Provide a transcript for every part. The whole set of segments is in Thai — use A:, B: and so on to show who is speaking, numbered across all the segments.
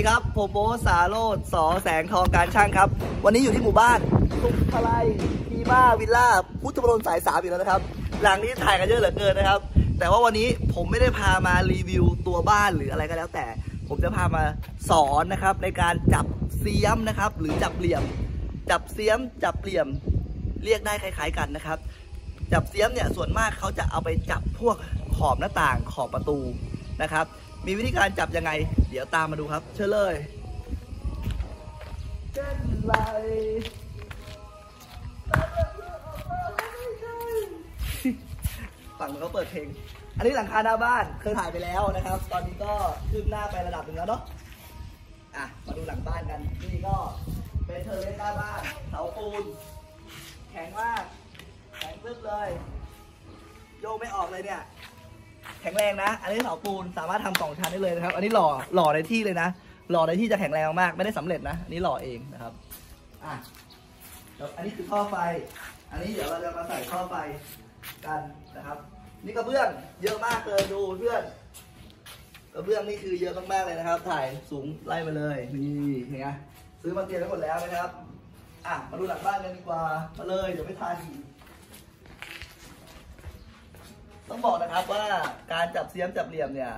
A: ดีครับ ผมโบสาโรดสอแสงทองการช่างครับ วันนี้อยู่ที่หมู่บ้านสุขทลายพีมาวิลล่าพุทธมณฑลสายสามอีกแล้วนะครับ หลังนี้ถ่ายกันเยอะเหลือเกินนะครับ แต่ว่าวันนี้ผมไม่ได้พามารีวิวตัวบ้านหรืออะไรก็แล้วแต่ ผมจะพามาสอนนะครับ ในการจับเสียมนะครับ หรือจับเหลี่ยม จับเสียม จับเหลี่ยม เรียกได้คล้ายๆกันนะครับ จับเสียมเนี่ยส่วนมากเขาจะเอาไปจับพวกขอบหน้าต่างขอบประตูนะครับ มีวิธีการจับยังไง เดี๋ยวตามมาดูครับ เชิญเลยเช่นไรฝั่งเขาเปิดเพลง อันนี้หลังคาหน้าบ้านเคยถ่ายไปแล้วนะครับ ตอนนี้ก็คืบหน้าไประดับหนึ่งแล้วเนาะอะมาดูหลังบ้านกันนี่ก็เป็นเทอร์เลสหน้าบ้านเสาปูน แข็งมาก แข็งปึ๊บเลย โยกไม่ออกเลยเนี่ย แข็งแรงนะ อันนี้เสาปูนสามารถทำสองชั้นได้เลยนะครับ อันนี้หล่อหล่อในที่เลยนะ หล่อในที่จะแข็งแรงมากไม่ได้สำเร็จนะ อันนี้หล่อเองนะครับ อะอันนี้คือท่อไฟ อันนี้เดี๋ยวเราจะมาใส่ท่อไฟกันนะครับ นี่กระเบื้องเยอะมากเลยดูเพื่อนกระเบื้องนี่คือเยอะมากๆเลยนะครับ ถ่ายสูงไล่มาเลยนี่เห็นไงซื้อมาเตรียมไว้หมดแล้วนะครับ อะมาดูหลังบ้านกันดีกว่ามาเลยเดี๋ยวไม่ทาน ต้องบอกนะครับว่าการจับเสียมจับเหลี่ยมเนี่ย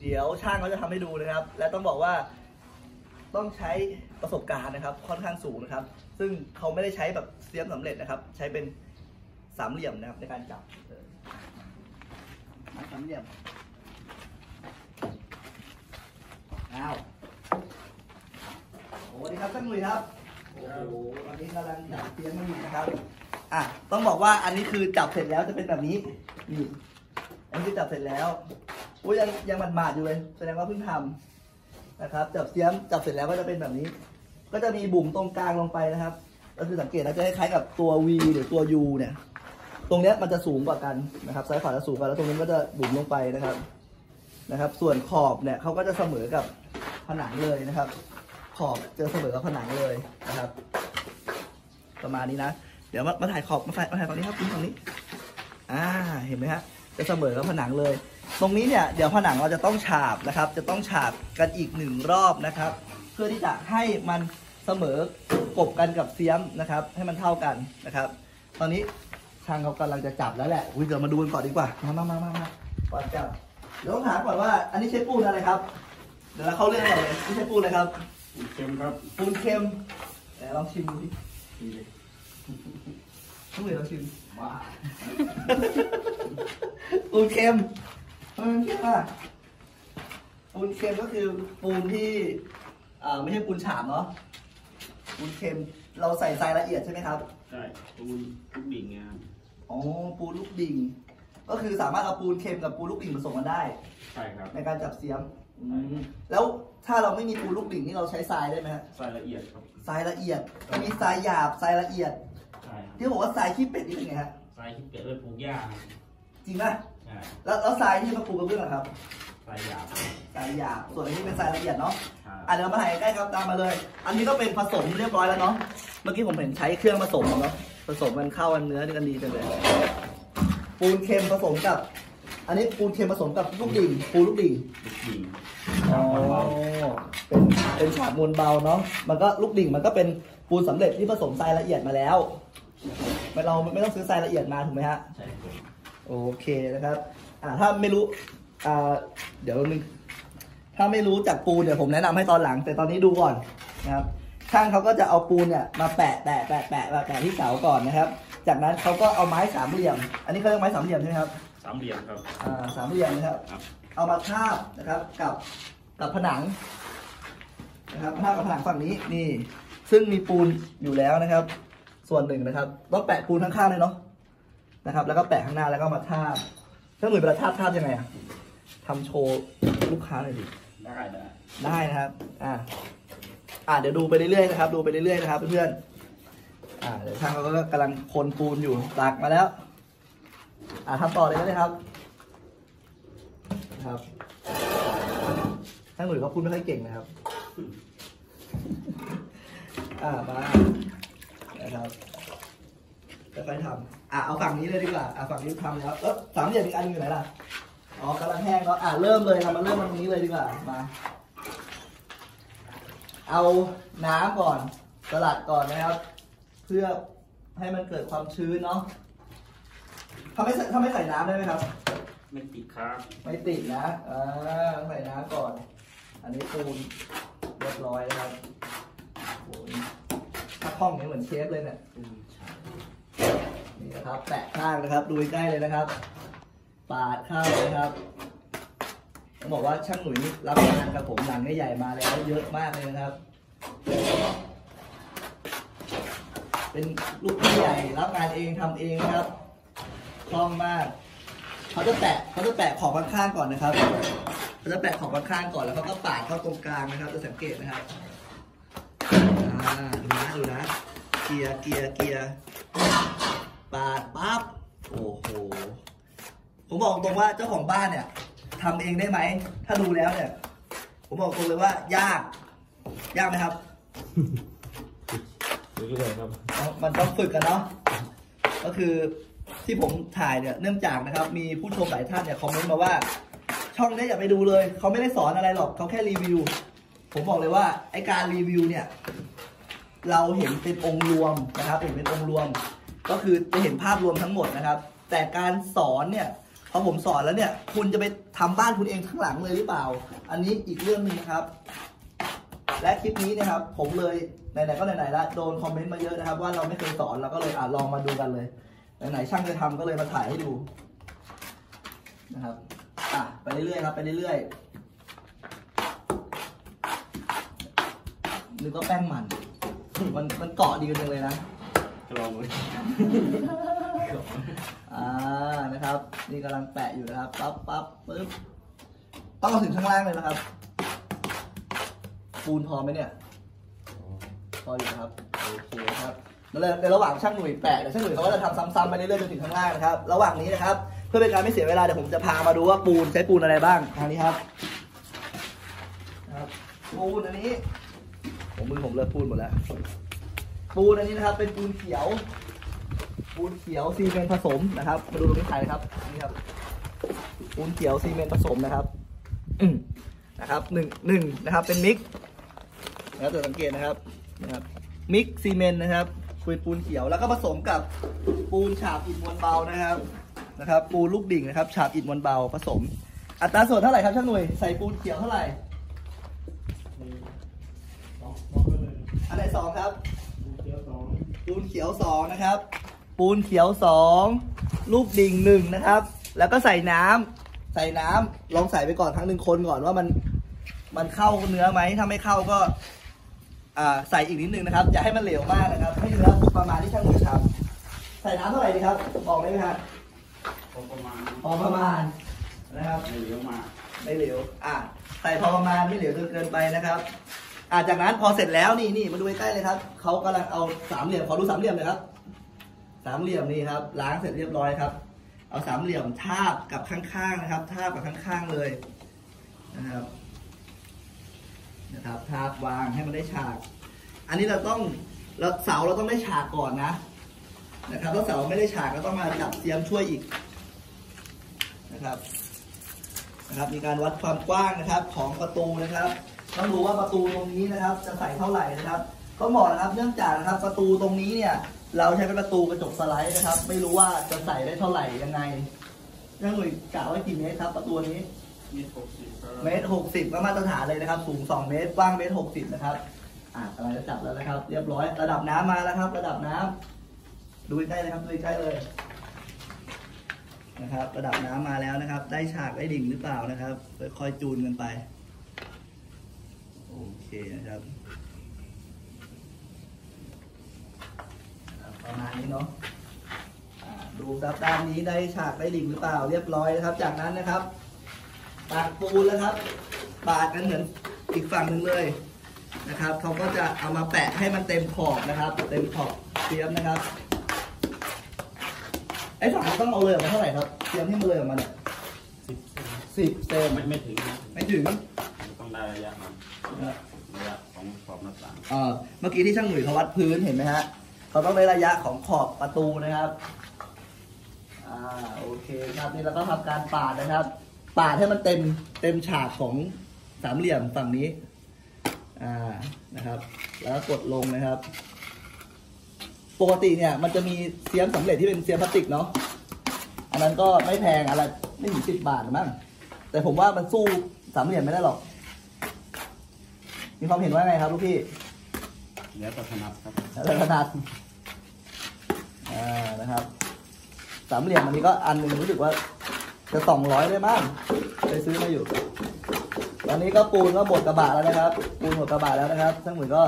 A: เดี๋ยวช่างเขาจะทำให้ดูนะครับ และต้องบอกว่าต้องใช้ประสบการณ์นะครับ ค่อนข้างสูงนะครับ ซึ่งเขาไม่ได้ใช้แบบเสียมสำเร็จนะครับ ใช้เป็นสามเหลี่ยมนะครับในการจับสามเหลี่ยมอ้าวโอ้ดีครับท่านหนุ่ยครับโอ้โหตอนนี้กำลังจับเสียมมาอยู่นะครับอะต้องบอกว่าอันนี้คือจับเสร็จแล้วจะเป็นแบบนี้ นี่อันนี้จับเสร็จแล้วอุ้ยยังยังมันมาดๆอยู่เลย แสดงว่าเพิ่งทำนะครับ จับเสียมจับเสร็จแล้วก็จะเป็นแบบนี้ ก็จะมีบุ๋มตรงกลางลงไปนะครับ ก็คือสังเกตนะจะคล้ายๆกับตัว V หรือตัว U เนี่ย ตรงเนี้ยมันจะสูงกว่ากันนะครับ ซ้ายขวาจะสูงกว่าแล้วตรงนี้ก็จะบุ๋มลงไปนะครับ นะครับ ส่วนขอบเนี่ยเขาก็จะเสมอกับผนังเลยนะครับ ขอบจะเสมอกับผนังเลยนะครับ ประมาณนี้นะ เดี๋ยวมามาถ่ายขอบมาถ่ายมาถ่ายฝั่งนี้ครับคุณฝั่งนี้ อ่าเห็นไหมฮะจะเสมอกับผนังเลย ตรงนี้เนี่ยเดี๋ยวผนังเราจะต้องฉาบนะครับ จะต้องฉาบกันอีกหนึ่งรอบนะครับ เพื่อที่จะให้มันเสมอกบกันกับเสียมนะครับ ให้มันเท่ากันนะครับ ตอนนี้ช่างเขากำลังจะจับแล้วแหละอุ้ยเดี๋ยวมาดูกันก่อนดีกว่ามามามามามาก่อนจับเดี๋ยวต้องถามก่อนว่าอันนี้ใช้ปูนอะไรครับ เดี๋ยวเราเข้าเรื่องก่อนเลยนี่ใช้ปูนอะไรครับ
B: เค็มครับ
A: ปูนเค็มไหนลองชิมดูดิต้องเลยลองชิม
B: ว้า
A: ปูนเค็มทำไมมันเค็มอะปูนเค็มก็คือปูนที่อ่าไม่ใช่ปูนฉาบเนาะปูนเค็มเราใส่ทรายละเอียดใช่ไหมครับ
B: ใช่ปูนทุกดิ่งไงครับ
A: อ๋อปูนลูกดิ่ง ก็คือสามารถเอาปูนเค็มกับปูนลูกดิ่งผสมกันได้
B: ใช่ครับ
A: ในการจับเสียมอืมแล้วถ้าเราไม่มีปูนลูกดิ่งนี่เราใช้ทรายได้ไหมฮะ
B: รายละเอียดครับ
A: ทรายละเอียดมีทรายหยาบทรายละเอียด
B: ใช่ครับ
A: ที่บอกว่าทรายขี้เป็ดนี่เป็นไงฮะ
B: ทรายที่เกิดด้วยปลูกหญ้าครับ
A: จริงปะ
B: ใช่
A: แล้วแล้วทรายที่มาปูกระเบื้องอะครับ
B: ทรายหยาบ
A: ทรายหยาบส่วนอันนี้เป็นทรายละเอียดเนาะ
B: ใช่
A: อะเดี๋ยวมาถ่ายใกล้ครับตามมาเลย อันนี้ก็เป็นผสมเรียบร้อยแล้วเนาะเมื่อกี้ผมเห็นใช้เครื่องผสมเนาะผสมมันเข้ากันเนื้อกันดีจังเลยปูนเค็มผสมกับ อันนี้ปูนเค็มผสมกับลูกดิ่งปูนลูกดิ่ง
B: ลูกดิ่ง
A: อ๋อ เป็นเป็นฉาบมวลเบาเนาะ มันก็ลูกดิ่งมันก็เป็นปูนสำเร็จที่ผสมทรายละเอียดมาแล้วเราไม่ต้องซื้อทรายละเอียดมาถูกไหมฮะ
B: ใช่ครับ
A: โอเคนะครับ อ่าถ้าไม่รู้ อ่า เดี๋ยวนึง ถ้าไม่รู้จากปูนเดี๋ยวผมแนะนำให้ตอนหลัง แต่ตอนนี้ดูก่อนนะครับ ช่างเขาก็จะเอาปูนเนี่ยมาแปะแปะแปะแปะแปะที่เสาก่อนนะครับ จากนั้นเขาก็เอาไม้สามเหลี่ยม อันนี้เขาเรียกไม้สามเหลี่ยมใช่ไหมครับ
B: สามเหลี่ยมครับ
A: อ่า สามเหลี่ยมนะครับ เอามาทาบนะครับกับ กับผนังนะครับทาบกับผนังฝั่งนี้นี่ ซึ่งมีปูนอยู่แล้วนะครับ ส่วนหนึ่งนะครับต้องแปะปูนข้างๆเลยเนาะนะครับ แล้วก็แปะข้างหน้าแล้วก็มาทาบถ้าหน่วยเวลาทาบทาบยังไงอะทำโชว์ลูกค้าหน่อยดิ
B: ได้ได้
A: ได้นะครับอ่าอ่าเดี๋ยวดูไปเรื่อยๆนะครับ ดูไปเรื่อยๆนะครับเพื่อนๆอ่าเดี๋ยวช่างเขาก็กำลังคนปูนอยู่ตักมาแล้ว อ่าทำต่อเลยก็ได้ครับครับ ช่างหนุ่ยเขาพูดไม่ค่อยเก่งนะครับ อ่ามานะครับค่อยๆทำอะเอาฝั่งนี้เลยดีกว่าอะฝั่งนี้ทำแล้วเออสามเหลี่ยมอีกอันหนึงอยู่ไหนล่ะอ๋อกำลังแห้งแล้วอะเริ่มเลยเรามาเริ่มมาตรงนี้เลยดีกว่ามา เอาน้ำก่อนสลัดก่อนนะครับ เพื่อให้มันเกิดความชื้นเนาะถ้าไม่ใส่ถ้าไม่ใส่น้ำได้ไหมครับ
B: ไม่ติดครับ
A: ไม่ติดนะอ่าต้องใส่น้ำก่อน อันนี้ปูนเรียบร้อยนะครับโอ้ยถ้าคล่องนี้เหมือนเชฟเลยเนี่ยนี่นะครับ แตะข้างนะครับ ดูใกล้เลยนะครับ ปาดข้างเลยครับต้องบอกว่าช่างหนุ่ยนี่รับงานกับผมหลังใหญ่ๆมาแล้วเยอะมากเลยนะครับ เป็นลูกพี่ใหญ่รับงานเองทำเองนะครับคล่องมาก เขาจะแตะเขาจะแตะขอบข้างๆก่อนนะครับ เขาจะแตะขอบข้างๆก่อนแล้วเขาก็ปาดเข้าตรงกลางนะครับจะสังเกตนะครับอ่าดูนะดูนะเกียร์เกียร์เกียร์ปาดปั๊บโอ้โหผมบอกตรงว่าเจ้าของบ้านเนี่ยทำเองได้ไหมถ้าดูแล้วเนี่ย ผมบอกตรงเลยว่ายากยากไหมครับ
B: เรื่อยๆครับ
A: มันต้องฝึกกันเนาะก็คือที่ผมถ่ายเนี่ยเนื่องจากนะครับ มีผู้ชมหลายท่านเนี่ยคอมเมนต์มาว่า ช่องนี้อย่าไปดูเลย เขาไม่ได้สอนอะไรหรอกเขาแค่รีวิว ผมบอกเลยว่าไอการรีวิวเนี่ย เราเห็นเป็นองค์รวมนะครับ เห็นเป็นองค์รวม ก็คือจะเห็นภาพรวมทั้งหมดนะครับ แต่การสอนเนี่ยพอผมสอนแล้วเนี่ย คุณจะไปทำบ้านคุณเองข้างหลังเลยหรือเปล่า อันนี้อีกเรื่องหนึ่งนะครับ และคลิปนี้นะครับ ผมเลยไหนๆก็ไหนๆละโดนคอมเมนต์มาเยอะนะครับ ว่าเราไม่เคยสอนเราก็เลยอะลองมาดูกันเลยไหนๆช่างจะทำก็เลยมาถ่ายให้ดูนะครับ อะไปเรื่อยๆครับไปเรื่อยๆนึกว่าแป้งมัน มันมันเกาะดีกันจังเลยนะ
B: จะลองเลย
A: อ่านะครับ นี่กำลังแปะอยู่นะครับปั๊บปั๊บปึ๊บต้องเอาถึงข้างล่างเลยนะครับ ปูนพอไหมเนี่ยพออยู่นะครับโอเคครับแล้วในระหว่างช่างหนุ่ยแปะเดี๋ยวช่างหนุ่ยเขาก็จะทำซ้ำๆไปเรื่อยๆจนถึงข้างล่างนะครับ ระหว่างนี้นะครับ เพื่อเป็นการไม่เสียเวลาเดี๋ยวผมจะพามาดูว่าปูนใช้ปูนอะไรบ้างทางนี้ครับครับปูนอันนี้ผมมือผมเลิกปูนหมดแล้วปูนอันนี้นะครับ เป็นปูนเขียว ปูนเขียวซีเมนต์ผสมนะครับ มาดูตรงนี้ถ่ายนะครับนี่ครับ ปูนเขียวซีเมนต์ผสมนะครับอืนะครับหนึ่งหนึ่งนะครับ เป็นมิกนะครับจะสังเกตนะครับนะครับ มิกซีเมนต์นะครับปูนปูนเขียวแล้วก็ผสมกับปูนฉาบอิฐมวลเบานะครับ นะครับปูลูกดิ่งนะครับฉาบอิฐมวลเบาผสม อัตราส่วนเท่าไหร่ครับช่างหน่วยใส่ปูนเขียวเท่าไหร่อันไหนสองครับปูนเขียวสองนะครับ ปูนเขียวสองลูกดิ่งหนึ่งนะครับ แล้วก็ใส่น้ำใส่น้ำลองใส่ไปก่อนครั้งหนึ่งคนก่อนว่ามันมันเข้าเนื้อไหมถ้าไม่เข้าก็อ่าใส่อีกนิดนึงนะครับอย่าให้มันเหลวมากนะครับให้เนื้อประมาณที่ช่างหนุ่ยทำใส่น้ำเท่าไหร่ดีครับ บอกได้ไหมครับ
B: อประมาณ
A: พอประมาณนะครับ
B: ไม่เยอะมาก
A: ไม่เหลวอะใส่พอประมาณไม่เหลวจนเกินไปนะครับอะจากนั้นพอเสร็จแล้วนี่นี่มาดูใกล้ๆเลยครับเขากำลังเอาสามเหลี่ยมขอดูสามเหลี่ยมเลยครับ สามเหลี่ยมนี่ครับ ล้างเสร็จเรียบร้อยครับ เอาสามเหลี่ยมทาบกับข้างๆนะครับ ทาบกับข้างๆเลยนะครับนะครับทาบวางให้มันได้ฉาก อันนี้เราต้องเราเสาเราต้องได้ฉากก่อนนะนะครับถ้าเสาไม่ได้ฉากก็ต้องมาจับเสียมช่วยอีก นะครับนะครับ มีการวัดความกว้างนะครับของประตูนะครับ ต้องดูว่าประตูตรงนี้นะครับ จะใส่เท่าไหร่นะครับต้องบอกนะครับเนื่องจากนะครับประตูตรงนี้เนี่ย เราใช้เป็นประตูกระจกสไลด์นะครับ ไม่รู้ว่าจะใส่ได้เท่าไหร่ยังไงช่างหนุ่ยกะไว้กี่เมตรครับ ประตูนี้
B: มีหกสิบครับ
A: เมตรหกสิบก็มาตรฐานเลยนะครับ สูงสองเมตรกว้างเมตรหกสิบนะครับอ่ากำลังจะจับแล้วนะครับ เรียบร้อย ระดับน้ำมาแล้วครับ ระดับน้ำดูใกล้เลยครับดูใกล้เลย นะครับ ระดับน้ำมาแล้วนะครับ ได้ฉากได้ดิ่งหรือเปล่านะครับค่อยจูนกันไป โอเคนะครับประมาณนี้เนาะดูครับด้านนี้ได้ฉากได้ดิ่งหรือเปล่าเรียบร้อยนะครับ จากนั้นนะครับปากปูนแล้วครับปาดกันเหมือนอีกฝั่งหนึ่งเลยนะครับเขาก็จะเอามาแปะให้มันเต็มขอบนะครับ เต็มขอบเตรียมนะครับ ไอ้ฝั่งมันต้องเอาเลยออกมาเท่าไหร่ครับ เตรียมที่มันเลยออกมาเนี่ย
B: สิบ
A: สิบเซน
B: ไม่ไม่ถึงนะ
A: ไม่ถึง
B: ต้องได้ระยะมันระยะของขอบหน้าต่าง
A: เอ่อเมื่อกี้ที่ช่างหนุ่ยเขาวัดพื้นเห็นไหมฮะเขาต้องได้ระยะของขอบประตูนะครับอ่าโอเคครับนี่เราก็ทำการปาดนะครับ ปาดให้มันเต็มเต็มฉากของสามเหลี่ยมฝั่งนี้อ่านะครับ แล้วก็กดลงนะครับ ปกติเนี่ยมันจะมีเสียมสำเร็จที่เป็นเสียมพลาสติกเนาะอันนั้นก็ไม่แพงอะไรไม่ถึงสิบบาทหรอกมั้งแต่ผมว่ามันสู้สามเหลี่ยมไม่ได้หรอก มีความเห็นว่าไงครับลูกพี่
B: แล้วก็ถนัดครับ
A: แล้วขนาดอ่านะครับ สามเหลี่ยมอันนี้ก็อันหนึ่งรู้สึกว่า จะสองร้อยได้มั้งไปซื้อมาอยู่ ตอนนี้ก็ปูนก็หมดกระบะแล้วนะครับ ปูนหมดกระบะแล้วนะครับทั้งหมดก็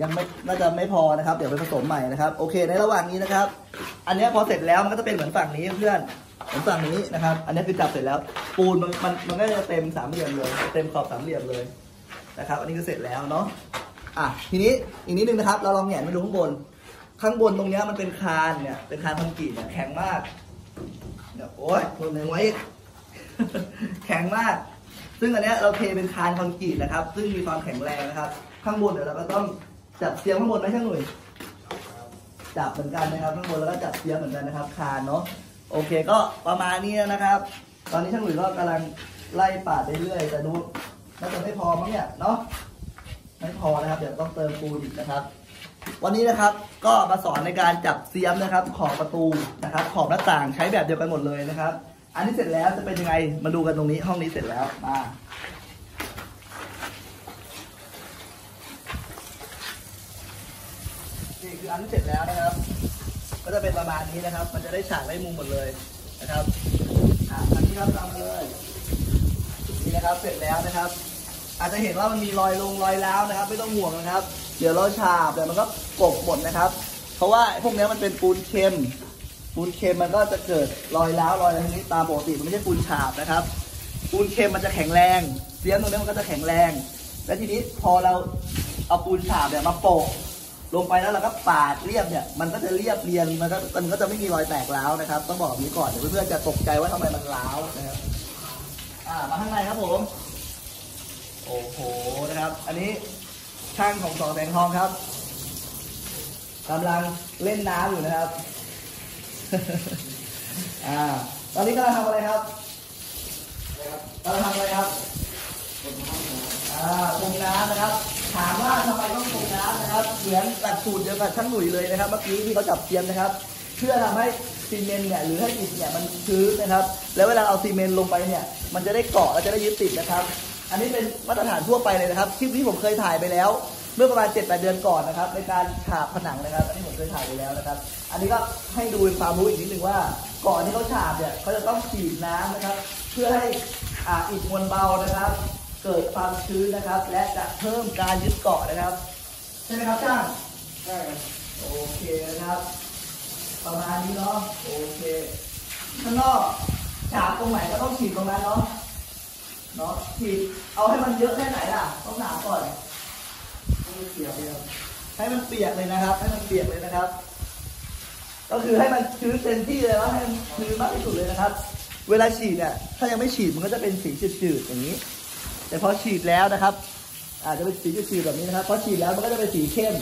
A: ยังไม่น่าจะไม่พอนะครับ เดี๋ยวไปผสมใหม่นะครับ โอเค ในระหว่างนี้นะครับ อันนี้พอเสร็จแล้วมันก็จะเป็นเหมือนฝั่งนี้เพื่อนเหมือนฝั่งนี้นะครับ อันนี้คือจับเสร็จแล้ว ปูนมันมันมันก็จะเต็มสามเหลี่ยมเลย เต็มขอบสามเหลี่ยมเลยนะครับ อันนี้ก็เสร็จแล้วเนาะอะทีนี้อีกนิดนึงนะครับ เราลองแหนไปดูข้างบน ข้างบนตรงเนี้ยมันเป็นคานเนี่ย เป็นคานคอนกรีตเนี่ยแข็งมากเนี่ยโอ้ยทนไม่ไหวแข็งมาก ซึ่งอันนี้เราเทเป็นคานคอนกรีตนะครับ ซึ่งมีความแข็งแรงนะครับ ข้างบนเดี๋ยวเราก็ต้อง จับเสียมข้างบนไหมช่างหนุ่ยจับเหมือนกันนะครับข้างบนแล้วก็จับเสียมเหมือนกันนะครับ คานเนาะโอเคก็ประมาณนี้นะครับ ตอนนี้ช่างหนุ่ยก็กำลังไล่ปาดไปเรื่อยแต่ดูน่าจะไม่พอมั้งเนี่ยเนาะไม่พอนะครับ เดี๋ยวต้องเติมปูนอีกนะครับ วันนี้นะครับก็มาสอนในการจับเสียมนะครับขอบประตูนะครับ ขอบหน้าต่างใช้แบบเดียวกันหมดเลยนะครับ อันนี้เสร็จแล้วจะเป็นยังไงมาดูกันตรงนี้ห้องนี้เสร็จแล้วมา ทันเสร็จแล้วนะครับ ก็จะเป็นประมาณนี้นะครับ มันจะได้ฉากได้มุมหมดเลยนะครับอะอันนี้ครับตามมาเลยนี่นะครับเสร็จแล้วนะครับ อาจจะเห็นว่ามันมีรอยลงรอยร้าวนะครับ ไม่ต้องห่วงนะครับ เดี๋ยวเราฉาบเดี๋ยวมันก็กบหมดนะครับ เพราะว่าพวกนี้มันเป็นปูนเค็มปูนเค็มมันก็จะเกิดรอยร้าวรอยอะไรพวกนี้ตามปกติมันไม่ใช่ปูนฉาบนะครับปูนเค็มมันจะแข็งแรงเสียมตรงนี้มันก็จะแข็งแรง และทีนี้พอเราเอาปูนฉาบเนี่ยมาโปะ ลงไปแล้วเราก็ปาดเรียบเนี่ยมันก็จะเรียบเรียงมันก็มันก็จะไม่มีรอยแตกร้าวนะครับต้องบอกนี้ก่อนเดี๋ยวเพื่อนๆจะตกใจว่าทำไมมันร้าวนะครับอ่ามาข้างในครับผม โอ้โหนะครับ อันนี้ช่างของสองแสงทองครับกำลังเล่นน้ำอยู่นะครับอ่าตอนนี้กำลังทำอะไรครับกำลังทำอะไรครับอ่าปรุงน้ำนะครับ ถามว่าทำไมต้องปรุงน้ำนะครับเหมือนหลักสูตรเดียวกับช่างหนุ่ยเลยนะครับ เมื่อกี้ที่เขาจับเทียมนะครับ เพื่อทำให้ซีเมนต์เนี่ยหรือให้อิฐเนี่ยมันชื้นนะครับ แล้วเวลาเอาซีเมนต์ลงไปเนี่ย มันจะได้เกาะและจะได้ยึดติดนะครับ อันนี้เป็นมาตรฐานทั่วไปเลยนะครับคลิปนี้ผมเคยถ่ายไปแล้ว เมื่อประมาณ7จ็ดเดือนก่อนนะครับ ในการฉาบผนังนะครับ อันนี้ผมเคยถ่ายไปแล้วนะครับ อันนี้ก็ให้ดูเป็นความรู้อีกนิดนึงว่า ก่อนที่เขาฉาบเนี่ยเขาจะต้องฉีดน้ำนะครับ เพื่อให้อ่าอิฐมวลเบานะครับ เกิดความชื้นนะครับ และจะเพิ่มการยึดเกาะนะครับ ใช่ไหมครับช่างใช่โอเคนะครับ ประมาณนี้เนาะโอเคข้างนอกฉาบตรงไหนก็ต้องฉีดตรงนั้นเนาะเนาะฉีดเอาให้มันเยอะแค่ไหนล่ะ ต้องถาก่อนให้มันเปียกเลยให้มันเปียกเลยนะครับ ให้มันเปียกเลยนะครับ ก็คือให้มันชื้นเต็มที่เลยว่าให้มันชื้นมากที่สุดเลยนะครับ เวลาฉีดเนี่ยถ้ายังไม่ฉีดมันก็จะเป็นสีจืดๆอย่างนี้ แต่พอฉีดแล้วนะครับอาจจะเป็นสีจืดแบบนี้นะครับพอฉีดแล้วมันก็จะเป็นสีเข้ม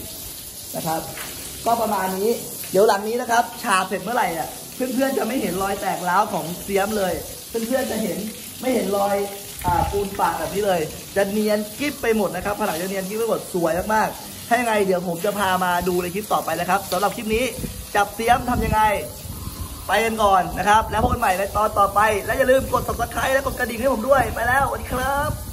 A: นะครับ ก็ประมาณนี้ เดี๋ยวหลังนี้นะครับ ฉาบเสร็จเมื่อไหร่เนี่ยเพื่อนๆจะไม่เห็นรอยแตกร้าวของเสียมเลย เพื่อนๆจะเห็นไม่เห็นรอยปูนปากแบบนี้เลย จะเนียนกิ๊บไปหมดนะครับผนังจะเนียนกิ๊บไปหมดสวยมากๆถ้ไงเดี๋ยวผมจะพามาดูในคลิปต่อไปนะครับสำหรับคลิปนี้จับเสียมทำยังไงไปกันก่อนนะครับ แล้วพบกันใหม่ในตอนต่อไป และอย่าลืมกด subscribe และกดกระดิ่งให้ผมด้วย ไปแล้วสวัสดีครับ